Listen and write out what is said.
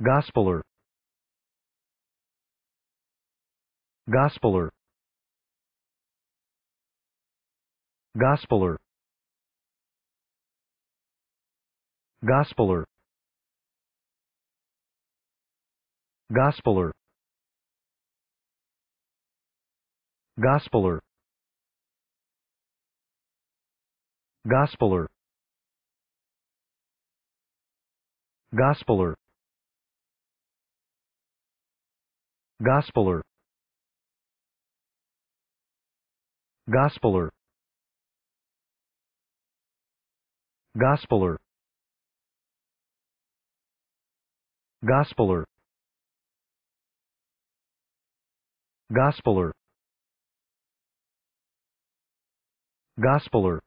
Gospeler. Gospeler. Gospeler. Gospeler. Gospeler. Gospeler. Gospeler. Gospeler Gospeler Gospeler Gospeler Gospeler Gospeler Gospeler